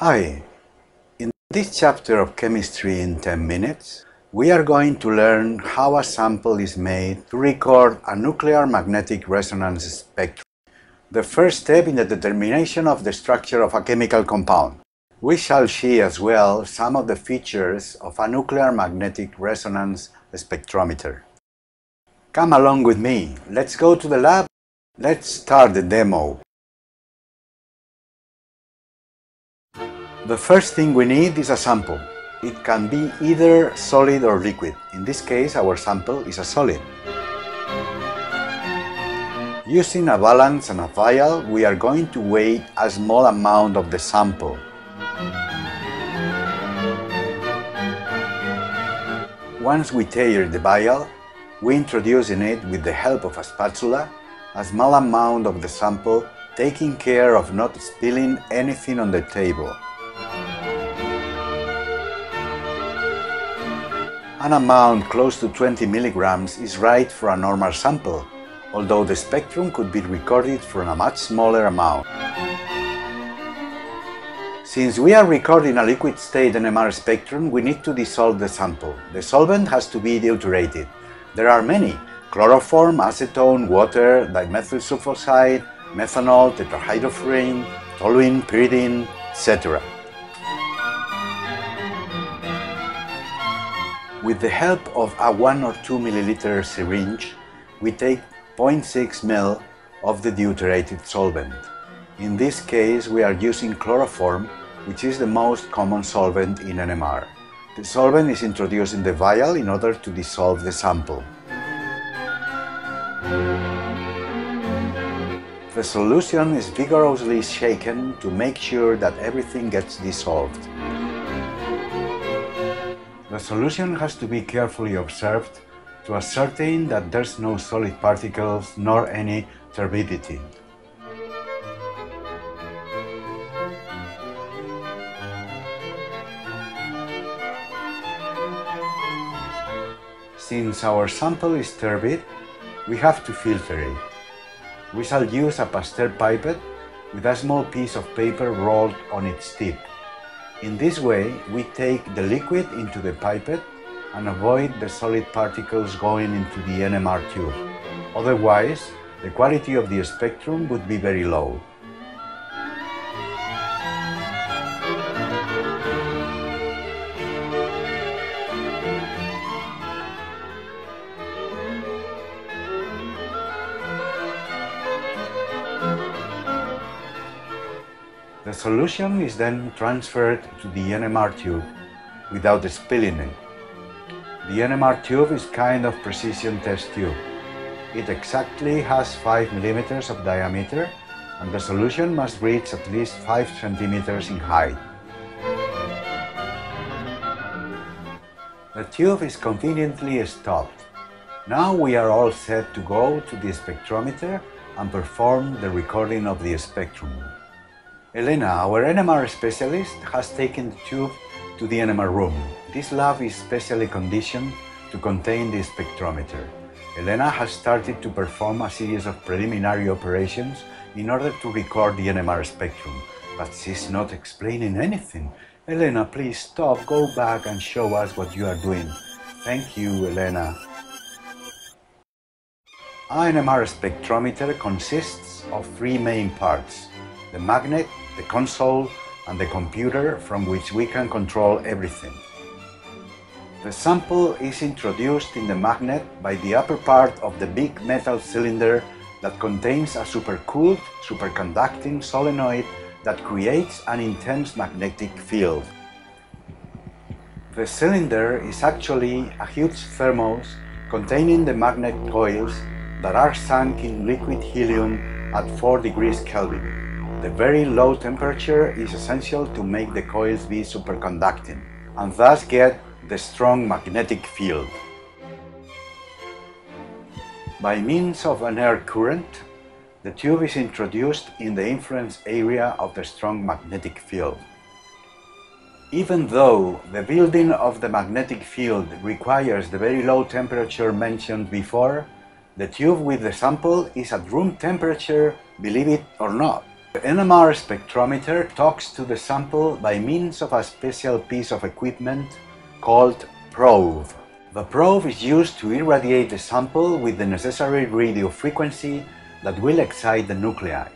Hi, in this chapter of Chemistry in 10 minutes, we are going to learn how a sample is made to record a nuclear magnetic resonance spectrum, the first step in the determination of the structure of a chemical compound. We shall see as well some of the features of a nuclear magnetic resonance spectrometer. Come along with me, let's go to the lab. Let's start the demo. The first thing we need is a sample. It can be either solid or liquid. In this case, our sample is a solid. Using a balance and a vial, we are going to weigh a small amount of the sample. Once we tare the vial, we introduce in it with the help of a spatula a small amount of the sample, taking care of not spilling anything on the table. An amount close to 20 milligrams is right for a normal sample, although the spectrum could be recorded from a much smaller amount. Since we are recording a liquid state NMR spectrum, we need to dissolve the sample. The solvent has to be deuterated. There are many, chloroform, acetone, water, dimethyl sulfoxide, methanol, tetrahydrofuran, toluene, pyridine, etc. With the help of a 1 or 2 milliliter syringe, we take 0.6 ml of the deuterated solvent. In this case, we are using chloroform, which is the most common solvent in NMR. The solvent is introduced in the vial in order to dissolve the sample. The solution is vigorously shaken to make sure that everything gets dissolved. The solution has to be carefully observed to ascertain that there's no solid particles nor any turbidity. Since our sample is turbid, we have to filter it. We shall use a Pasteur pipette with a small piece of paper rolled on its tip. In this way, we take the liquid into the pipette and avoid the solid particles going into the NMR tube. Otherwise, the quality of the spectrum would be very low. The solution is then transferred to the NMR tube without spilling it. The NMR tube is kind of precision test tube. It exactly has 5 millimeters of diameter and the solution must reach at least 5 centimeters in height. The tube is conveniently stopped. Now we are all set to go to the spectrometer and perform the recording of the spectrum. Elena, our NMR specialist, has taken the tube to the NMR room. This lab is specially conditioned to contain the spectrometer. Elena has started to perform a series of preliminary operations in order to record the NMR spectrum, but she's not explaining anything. Elena, please stop, go back and show us what you are doing. Thank you, Elena. An NMR spectrometer consists of three main parts the magnet, the console, and the computer from which we can control everything. The sample is introduced in the magnet by the upper part of the big metal cylinder that contains a supercooled, superconducting solenoid that creates an intense magnetic field. The cylinder is actually a huge thermos containing the magnet coils that are sunk in liquid helium at 4 degrees Kelvin. The very low temperature is essential to make the coils be superconducting and thus get the strong magnetic field. By means of an air current, the tube is introduced in the influence area of the strong magnetic field. Even though the building of the magnetic field requires the very low temperature mentioned before, the tube with the sample is at room temperature, believe it or not. The NMR spectrometer talks to the sample by means of a special piece of equipment called probe. The probe is used to irradiate the sample with the necessary radio frequency that will excite the nuclei.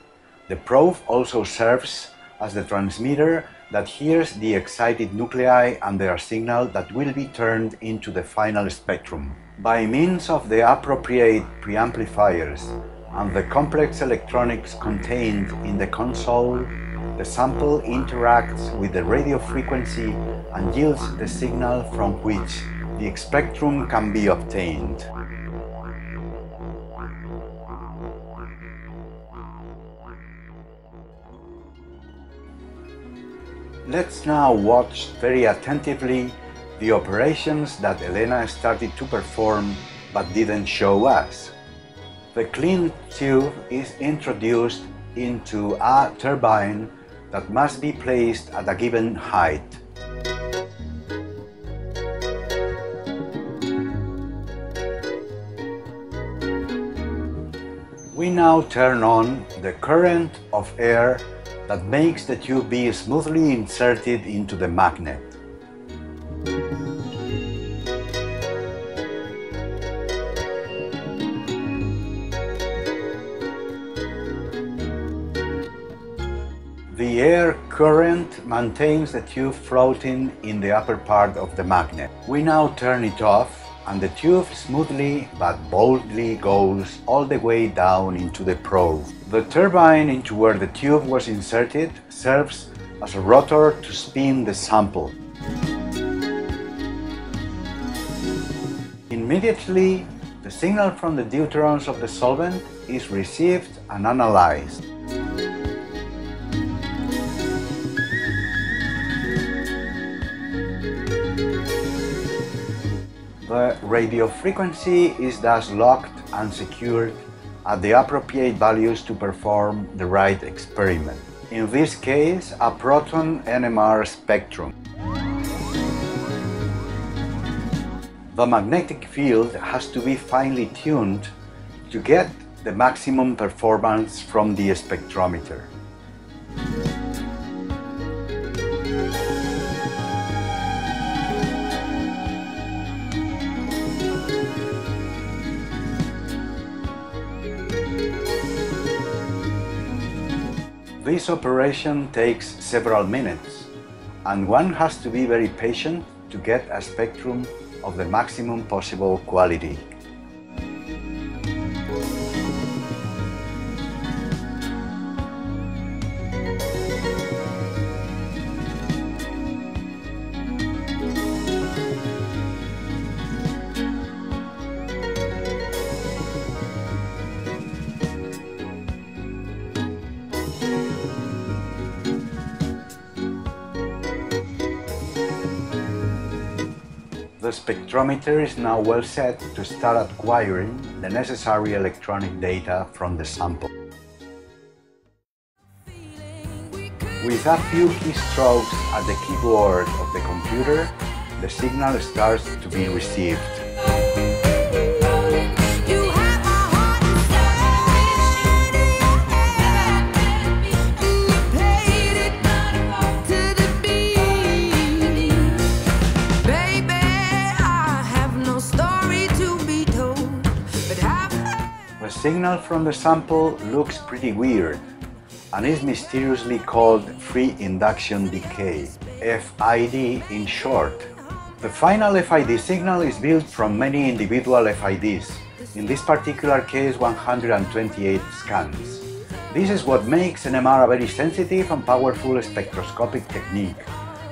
The probe also serves as the transmitter that hears the excited nuclei and their signal that will be turned into the final spectrum. By means of the appropriate preamplifiers and the complex electronics contained in the console, the sample interacts with the radio frequency and yields the signal from which the spectrum can be obtained. Let's now watch very attentively the operations that Elena started to perform but didn't show us. The clean tube is introduced into a turbine that must be placed at a given height. We now turn on the current of air that makes the tube be smoothly inserted into the magnet. Air current maintains the tube floating in the upper part of the magnet. We now turn it off and the tube smoothly but boldly goes all the way down into the probe. The turbine into where the tube was inserted serves as a rotor to spin the sample. Immediately, the signal from the deuterons of the solvent is received and analyzed. The radio frequency is thus locked and secured at the appropriate values to perform the right experiment. In this case, a proton NMR spectrum. The magnetic field has to be finely tuned to get the maximum performance from the spectrometer. This operation takes several minutes, and one has to be very patient to get a spectrum of the maximum possible quality. The spectrometer is now well set to start acquiring the necessary electronic data from the sample. With a few keystrokes at the keyboard of the computer, the signal starts to be received. Signal from the sample looks pretty weird and is mysteriously called free induction decay, FID in short. The final FID signal is built from many individual FIDs, in this particular case 128 scans. This is what makes NMR a very sensitive and powerful spectroscopic technique.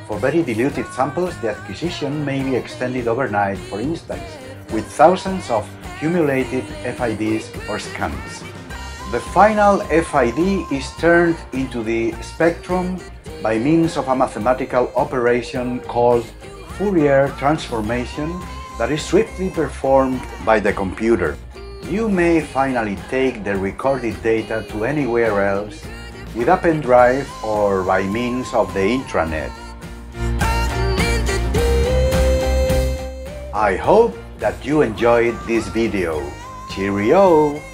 For very diluted samples, the acquisition may be extended overnight, for instance, with thousands of accumulated FIDs or scans. The final FID is turned into the spectrum by means of a mathematical operation called Fourier transformation that is swiftly performed by the computer. You may finally take the recorded data to anywhere else with a pen drive or by means of the intranet. I hope that you enjoyed this video. Cheerio!